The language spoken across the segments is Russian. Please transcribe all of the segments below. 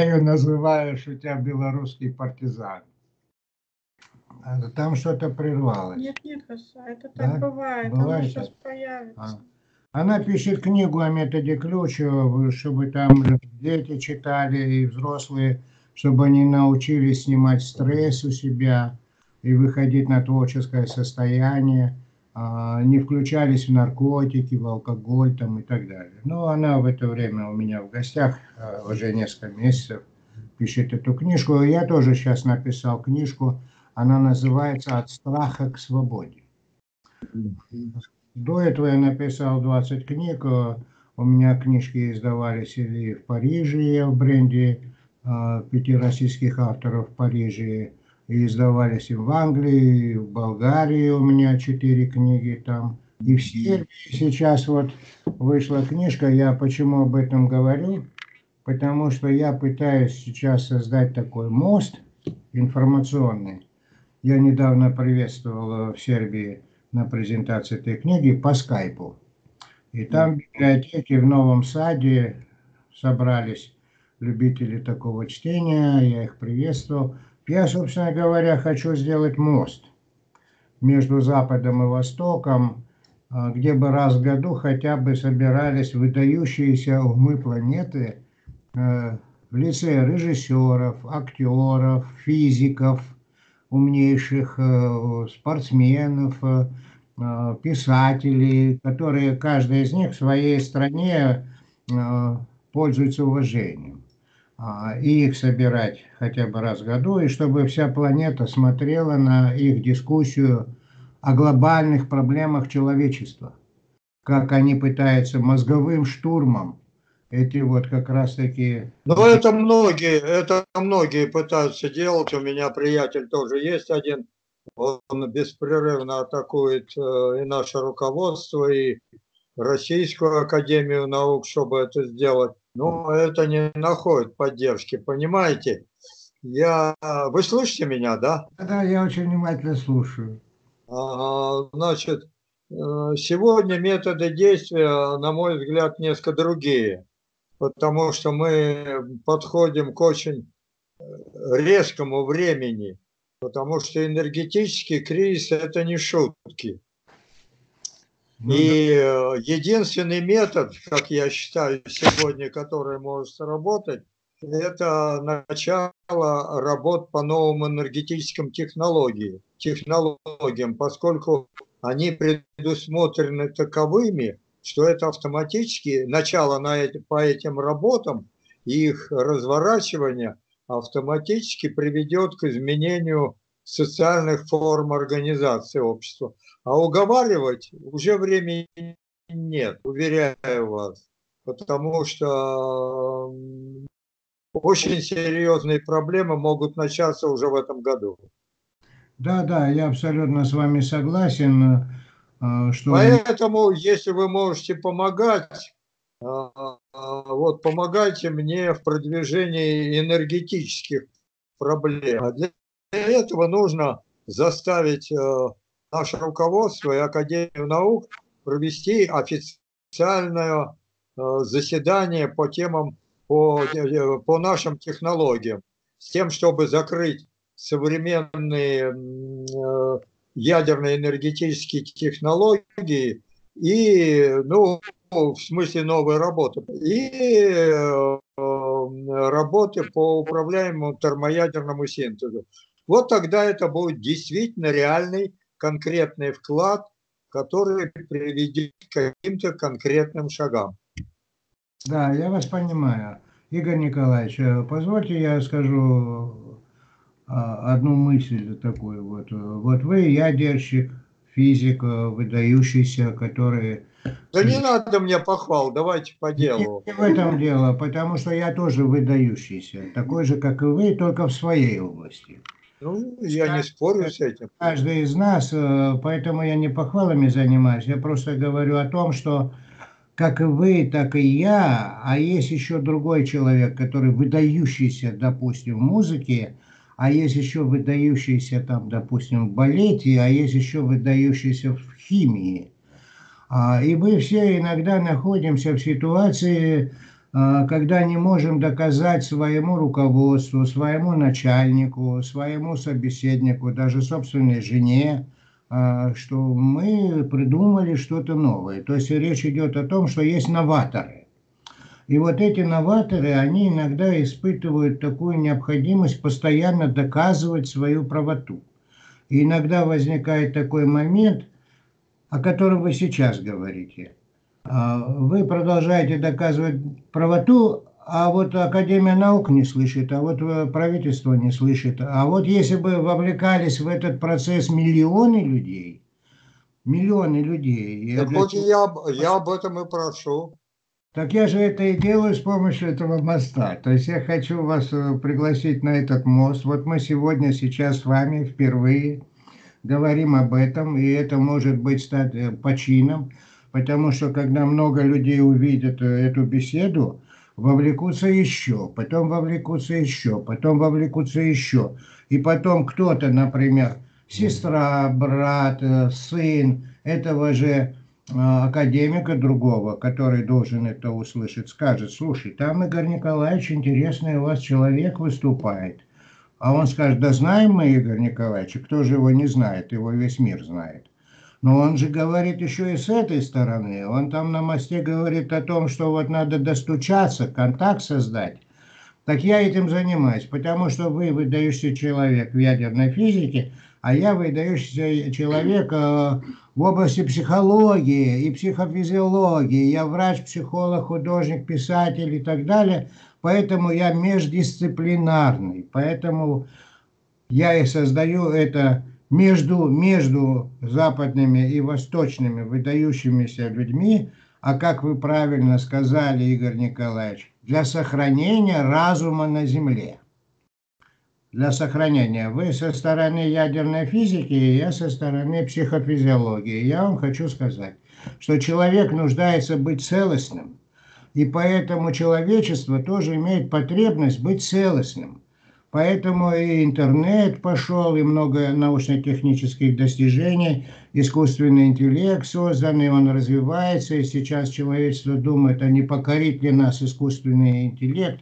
ее называю шутя белорусский партизан. А Там что-то прервалось. Нет, нет, Хаса, это Да? так бывает. Бывает Оно сейчас появится. А. Она пишет книгу о методе Ключева, чтобы там дети читали и взрослые, чтобы они научились снимать стресс у себя и выходить на творческое состояние, не включались в наркотики, в алкоголь там и так далее. Но она в это время у меня в гостях а, уже несколько месяцев пишет эту книжку. Я тоже сейчас написал книжку, она называется «От страха к свободе». До этого я написал 20 книг. У меня книжки издавались и в Париже, я в бренде э, пяти российских авторов в Париже, и издавались и в Англии, и в Болгарии у меня четыре книги там. И в Сербии сейчас вот вышла книжка. Я почему об этом говорю? Потому что я пытаюсь сейчас создать такой мост информационный. Я недавно приветствовал в Сербии на презентации этой книги по скайпу. И там в библиотеке в Новом Саде собрались любители такого чтения, я их приветствовал. Я, собственно говоря, хочу сделать мост между Западом и Востоком, а, где бы раз в году хотя бы собирались выдающиеся умы планеты э, в лице режиссеров, актеров, физиков, умнейших э, спортсменов, э, писателей, которые каждый из них в своей стране пользуется уважением. А, И их собирать хотя бы раз в году, и чтобы вся планета смотрела на их дискуссию о глобальных проблемах человечества, как они пытаются мозговым штурмом эти вот как раз таки... Ну, это многие, это многие пытаются делать. У меня приятель тоже есть один. Он беспрерывно атакует э, и наше руководство, и Российскую Академию Наук, чтобы это сделать. Но это не находит поддержки, понимаете? Я... Вы слышите меня, да? Да, я очень внимательно слушаю. Ага, Значит, э, сегодня методы действия, на мой взгляд, несколько другие, потому что мы подходим к очень э, резкому времени, потому что энергетический кризис – это не шутки. Ну И э, единственный метод, как я считаю, сегодня, который может сработать, это начало работ по новым энергетическим технологиям, технологиям, поскольку они предусмотрены таковыми, что это автоматически начало на эти, по этим работам их разворачивание автоматически приведет к изменению социальных форм организации общества. А уговаривать уже времени нет, уверяю вас, потому что очень серьезные проблемы могут начаться уже в этом году. Да, да, я абсолютно с вами согласен, э, что... Поэтому, если вы можете помогать, а, а, вот помогайте мне в продвижении энергетических проблем. А Для этого нужно заставить э, наше руководство и Академию наук провести официальное э, заседание по темам, по, э, по нашим технологиям, с тем, чтобы закрыть современные м, э, ядерные энергетические технологии и, ну, в смысле новой работы, и работы по управляемому термоядерному синтезу. Вот тогда это будет действительно реальный конкретный вклад, который приведет к каким-то конкретным шагам. Да, я вас понимаю. Игорь Николаевич, э, позвольте я скажу а, одну мысль такую. Вот, вот вы ядерщик, физик, э, выдающийся, который... Да не надо мне похвал, давайте по делу. Не в этом дело, потому что я тоже выдающийся, такой же, как и вы, только в своей области. Ну, я не спорю с этим. Каждый из нас, э, поэтому я не похвалами занимаюсь, я просто говорю о том, что как и вы, так и я, а есть еще другой человек, который выдающийся, допустим, в музыке, а есть еще выдающийся там, допустим, в балете, а есть еще выдающийся в химии. А, И мы все иногда находимся в ситуации, когда не можем доказать своему руководству, своему начальнику, своему собеседнику, даже собственной жене, а, что мы придумали что-то новое. То есть речь идет о том, что есть новаторы. И вот эти новаторы, они иногда испытывают такую необходимость постоянно доказывать свою правоту. И иногда возникает такой момент, о котором вы сейчас говорите. А, вы продолжаете доказывать правоту, а вот Академия наук не слышит, а вот э, правительство не слышит. А вот если бы вовлекались в этот процесс миллионы людей, миллионы людей... Так вот я, я об этом и прошу. Так я же это и делаю с помощью этого моста. То есть я хочу вас э, пригласить на этот мост. Вот мы сегодня, сейчас с вами впервые говорим об этом, и это может быть стать э, почином, потому что когда много людей увидят эту беседу, вовлекутся еще, потом вовлекутся еще, потом вовлекутся еще. И потом кто-то, например, сестра, брат, э, сын этого же э, академика другого, который должен это услышать, скажет, слушай, там Игорь Николаевич, интересный у вас человек выступает. А он скажет, да знаем мы Игорь Николаевич, кто же его не знает, его весь мир знает. Но он же говорит еще и с этой стороны. Он там на мосте говорит о том, что вот надо достучаться, контакт создать. Так я этим занимаюсь, потому что вы выдающийся человек в ядерной физике, а я выдающийся человек э, в области психологии и психофизиологии. Я врач, психолог, художник, писатель и так далее. Поэтому я междисциплинарный. Поэтому я и создаю это между, между западными и восточными выдающимися людьми, а как вы правильно сказали, Игорь Николаевич, для сохранения разума на Земле. Для сохранения. Вы со стороны ядерной физики, я со стороны психофизиологии. Я вам хочу сказать, что человек нуждается быть целостным, и поэтому человечество тоже имеет потребность быть целостным. Поэтому и интернет пошел, и много научно-технических достижений, искусственный интеллект созданный, он развивается, и сейчас человечество думает, а не покорит ли нас искусственный интеллект.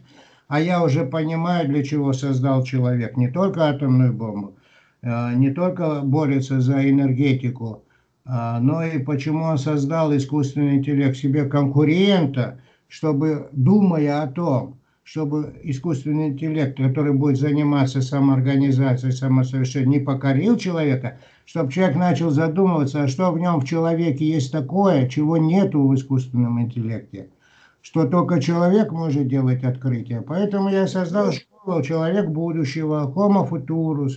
А я уже понимаю, для чего создал человек. Не только атомную бомбу, а, не только борется за энергетику, а, но и почему он создал искусственный интеллект себе конкурента, чтобы, думая о том, чтобы искусственный интеллект, который будет заниматься самоорганизацией, самосовершенством, не покорил человека, чтобы человек начал задумываться, а что в нем в человеке есть такое, чего нету в искусственном интеллекте, что только человек может делать открытия. Поэтому я создал школу «Человек будущего», «Homo futurus»,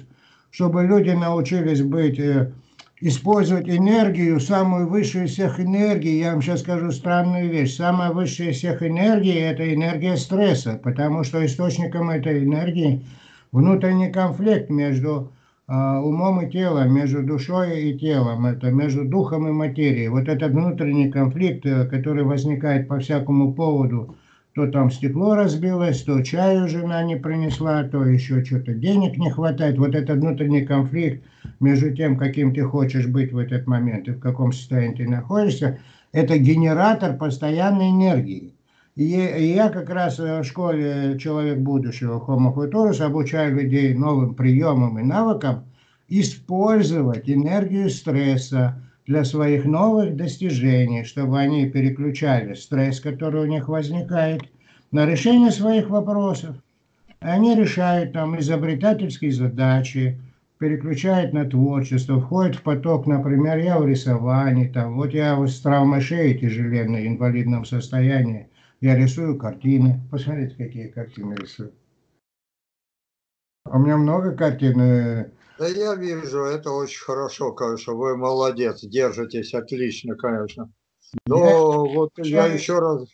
чтобы люди научились быть э, использовать энергию, самую высшую из всех энергий. Я вам сейчас скажу странную вещь. Самая высшая из всех энергий – это энергия стресса, потому что источником этой энергии внутренний конфликт между э, умом и телом, между душой и телом, это между духом и материей. Вот этот внутренний конфликт, э, который возникает по всякому поводу – то там стекло разбилось, то чаю жена не принесла, то еще что-то денег не хватает. Вот этот внутренний конфликт между тем, каким ты хочешь быть в этот момент и в каком состоянии ты находишься, это генератор постоянной энергии. И я как раз в школе «Человек будущего» Homo Futurus обучаю людей новым приемам и навыкам использовать энергию стресса, для своих новых достижений, чтобы они переключали стресс, который у них возникает, на решение своих вопросов. Они решают там изобретательские задачи, переключают на творчество, входят в поток, например, я в рисовании, там, вот я с травмой шеи тяжеленной, инвалидном состоянии, я рисую картины. Посмотрите, какие картины рисую. У меня много картин э, да я вижу, это очень хорошо, конечно, вы молодец, держитесь отлично, конечно. Но я, вот я еще раз...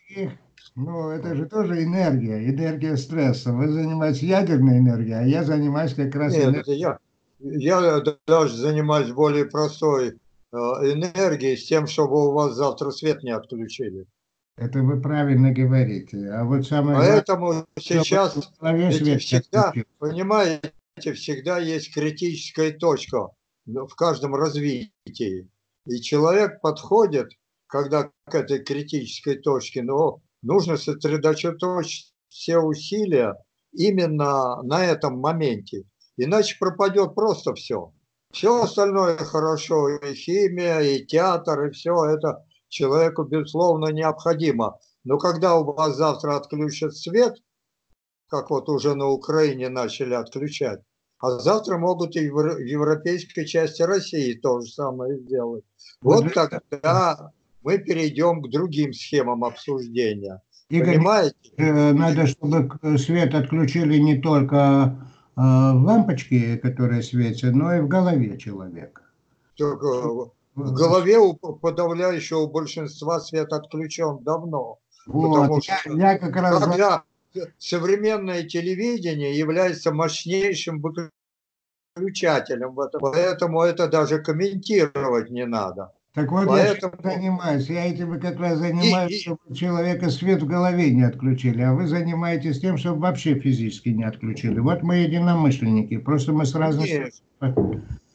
Ну, это же тоже энергия, энергия стресса. Вы занимаетесь ядерной энергией, а я занимаюсь как раз Нет, энергией. Я, я даже занимаюсь более простой э, энергией, с тем, чтобы у вас завтра свет не отключили. Это вы правильно говорите. А вот самое Поэтому главное, сейчас всегда, понимаете, всегда есть критическая точка в каждом развитии. И человек подходит, когда к этой критической точке, но нужно сосредоточить все усилия именно на этом моменте. Иначе пропадет просто все. Все остальное хорошо, и химия, и театр, и все это человеку, безусловно, необходимо. Но когда у вас завтра отключат свет, как вот уже на Украине начали отключать, а завтра могут и в европейской части России то же самое сделать. Вот тогда мы перейдем к другим схемам обсуждения. Игорь, Понимаете? Э, надо, чтобы свет отключили не только э, лампочки, которые светятся, но и в голове человека. В голове у подавляющего большинства свет отключен давно. Вот, потому что я, я как раз... Когда современное телевидение является мощнейшим выключателем в этом, поэтому это даже комментировать не надо. Так вот Поэтому... я занимаюсь. Я этим как раз занимаюсь, и, чтобы человека свет в голове не отключили, а вы занимаетесь тем, чтобы вообще физически не отключили. Вот мы единомышленники, просто мы с разных...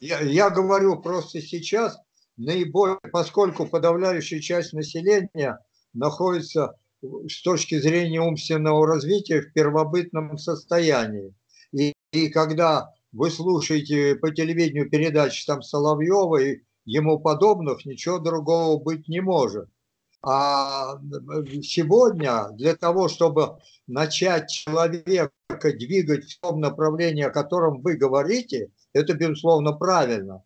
Я, я говорю просто сейчас, наиболее, поскольку подавляющая часть населения находится с точки зрения умственного развития в первобытном состоянии. И, и когда вы слушаете по телевидению передачи там Соловьева и ему подобных ничего другого быть не может. А сегодня для того, чтобы начать человека двигать в том направлении, о котором вы говорите, это, безусловно, правильно.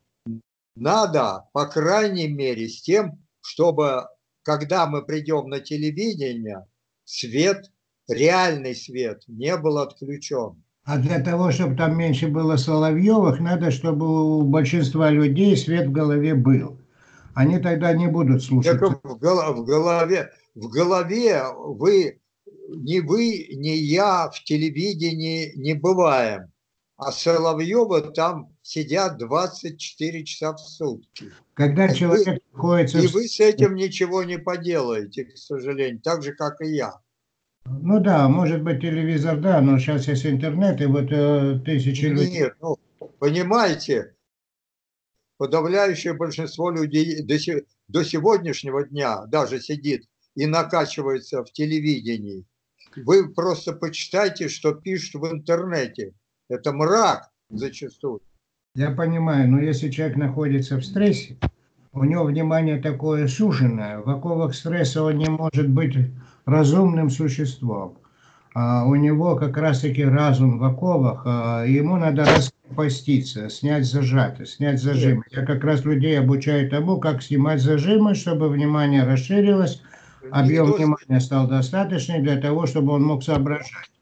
Надо, по крайней мере, с тем, чтобы, когда мы придем на телевидение, свет, реальный свет не был отключен. А для того, чтобы там меньше было Соловьевых, надо, чтобы у большинства людей свет в голове был. Они тогда не будут слушать. Так в, голове, в голове вы, ни вы, ни я в телевидении не бываем. А Соловьева там сидят 24 часа в сутки. Когда и человек вы, находится... И вы с этим ничего не поделаете, к сожалению, так же, как и я. Ну да, может быть телевизор, да, но сейчас есть интернет, и вот э, тысячи людей... Нет, ну, понимаете, подавляющее большинство людей до, до сегодняшнего дня даже сидит и накачивается в телевидении. Вы просто почитайте, что пишут в интернете. Это мрак зачастую. Я понимаю, но если человек находится в стрессе, у него внимание такое суженное, в оковах стресса он не может быть разумным существом. А у него как раз-таки разум в оковах, а ему надо распаститься, снять зажаты, снять зажимы. Я как раз людей обучаю тому, как снимать зажимы, чтобы внимание расширилось, объем внимания стал достаточный для того, чтобы он мог соображать.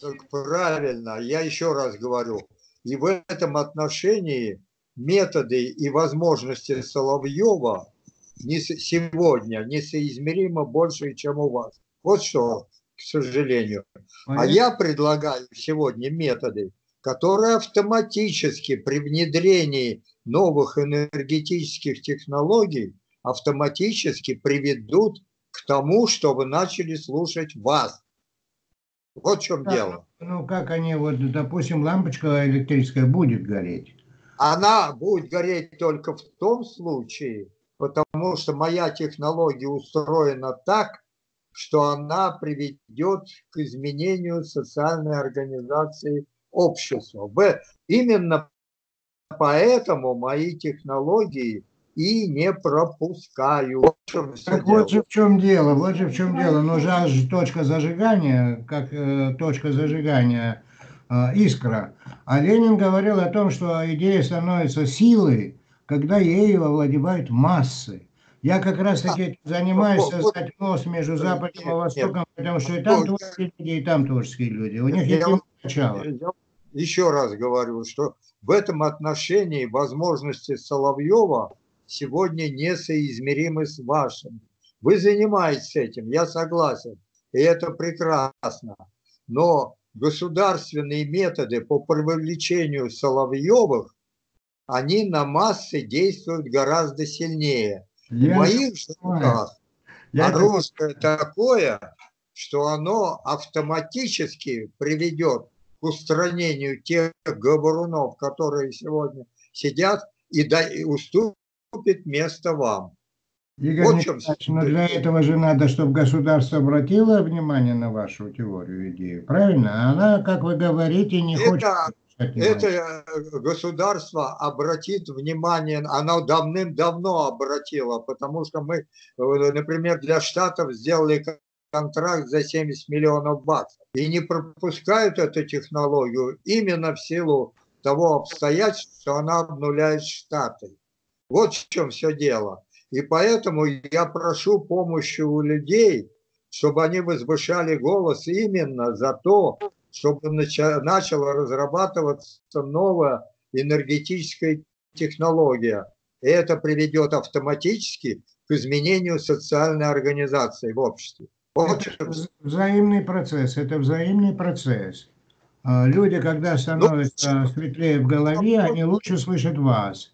Так правильно, я еще раз говорю. И в этом отношении методы и возможности Соловьева не, сегодня несоизмеримо больше, чем у вас. Вот что, к сожалению. А я предлагаю сегодня методы, которые автоматически при внедрении новых энергетических технологий автоматически приведут к тому, что вы начали слушать вас. Вот в чем как, дело. Ну, как они, вот, допустим, лампочка электрическая будет гореть. Она будет гореть только в том случае, потому что моя технология устроена так, что она приведет к изменению социальной организации общества. Именно поэтому мои технологии и не пропускаю. Так вот же в чем дело, вот же в чем дело. Нужна же точка зажигания, как э, точка зажигания э, искра. А Ленин говорил о том, что идея становится силой, когда ею овладевают массы. Я как раз таки а, занимаюсь создать мост между Западом и Востоком, потому что и там творческие люди, и там творческие люди. У них есть начало. Еще раз говорю, что в этом отношении возможности Соловьева сегодня несоизмеримы с вашим. Вы занимаетесь этим, я согласен, и это прекрасно. Но государственные методы по привлечению Соловьевых они на массы действуют гораздо сильнее. Я В моих руках оружие такое, что оно автоматически приведет к устранению тех говорунов, которые сегодня сидят, и, да, и уступит место вам. Игорь вот Николаевич, но для этого же надо, чтобы государство обратило внимание на вашу теорию, идею, правильно? Она, как вы говорите, не это, хочет... Это государство обратит внимание, оно давным-давно обратило, потому что мы, например, для Штатов сделали контракт за 70 миллионов баксов и не пропускают эту технологию именно в силу того обстоятельства, что она обнуляет Штаты. Вот в чем все дело. И поэтому я прошу помощи у людей, чтобы они возвышали голос именно за то, чтобы начала разрабатываться новая энергетическая технология. И это приведет автоматически к изменению социальной организации в обществе. Вот. Это взаимный процесс, это взаимный процесс. А, люди, когда становятся ну, светлее в голове, они лучше слышат вас.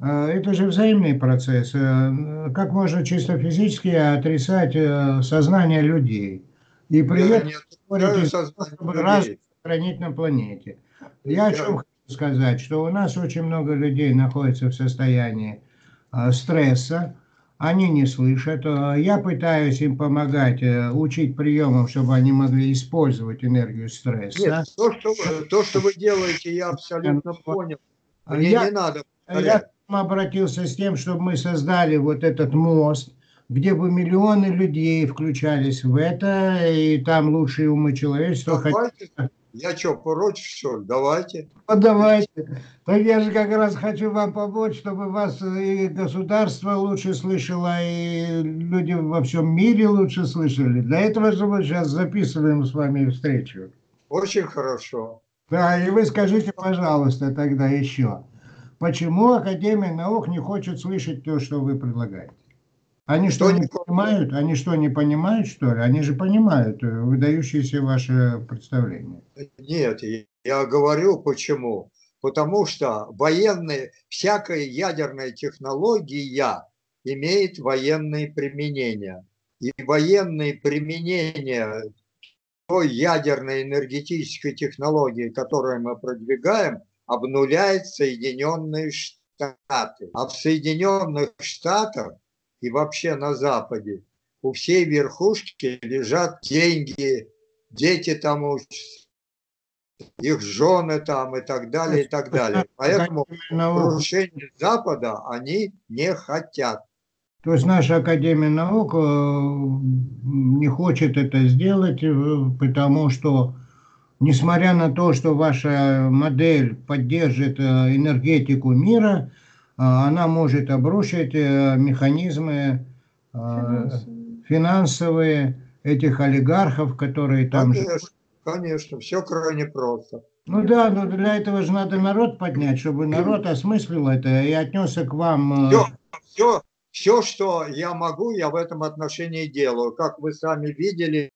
А, это же взаимный процесс. Э, как можно чисто физически отрицать э, сознание людей? И при этом раз сохранить на планете. Я о чем хочу сказать, что у нас очень много людей находится в состоянии э, стресса, они не слышат. Я пытаюсь им помогать, учить приемам, чтобы они могли использовать энергию стресса. Нет, то, что, то, что вы делаете, я абсолютно понял. Мне я, не надо повторять. Я обратился с тем, чтобы мы создали вот этот мост, где бы миллионы людей включались в это, и там лучшие умы человечества. Давайте. Хотят... Я что, против, что ли? Давайте. Вот давайте. Так я же как раз хочу вам помочь, чтобы вас и государство лучше слышало, и люди во всем мире лучше слышали. Для этого же мы сейчас записываем с вами встречу. Очень хорошо. Да, и вы скажите, пожалуйста, тогда еще. Почему Академия наук не хочет слышать то, что вы предлагаете? Они что, не понимают? Они что, не понимают, что ли? Они же понимают э, выдающиеся ваши представления. Нет, я говорю почему. Потому что военные, всякая ядерная технология имеет военные применения. И военные применения той ядерной энергетической технологии, которую мы продвигаем, обнуляет Соединенные Штаты. А в Соединенных Штатах и вообще на Западе у всей верхушки лежат деньги, дети там учатся, их жены там и так далее, и так далее. Поэтому крушение Запада они не хотят. То есть наша Академия наук э, не хочет это сделать, э, потому что несмотря на то, что ваша модель поддержит э, энергетику мира, э, она может обрушить э, механизмы финансовые этих олигархов, которые там... Конечно, конечно, все крайне просто. Ну да, но для этого же надо народ поднять, чтобы народ осмыслил это и отнесся к вам... Все, все, все, что я могу, я в этом отношении делаю. Как вы сами видели,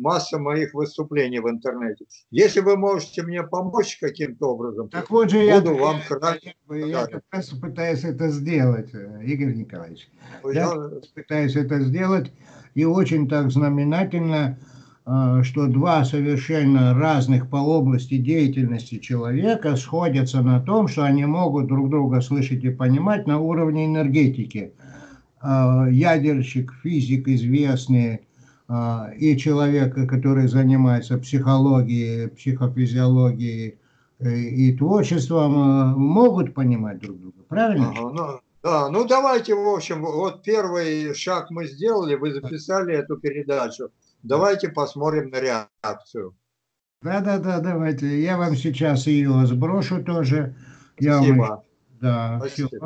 масса моих выступлений в интернете. Если вы можете мне помочь каким-то образом, так вот же буду я, вам крайне я, я как раз пытаюсь это сделать, Игорь Николаевич. Ну, я, пытаюсь это сделать, и очень так знаменательно, а, что два совершенно разных по области деятельности человека сходятся на том, что они могут друг друга слышать и понимать на уровне энергетики. А, ядерщик, физик известный, и человека, который занимается психологией, психофизиологией э, и творчеством, э, могут понимать друг друга, правильно? Ага, ну, да, ну давайте, в общем, вот первый шаг мы сделали, вы записали эту передачу. Давайте посмотрим на реакцию. Да-да-да, давайте. Я вам сейчас ее сброшу тоже. Спасибо. Я вам... Да, Спасибо. все,